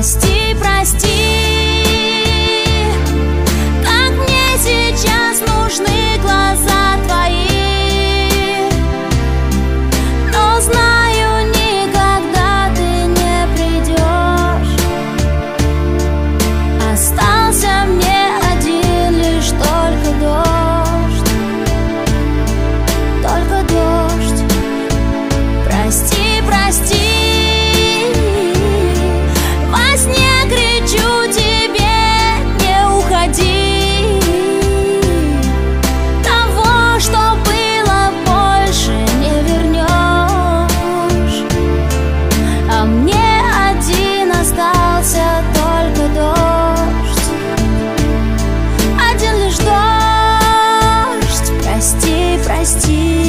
Прости прости.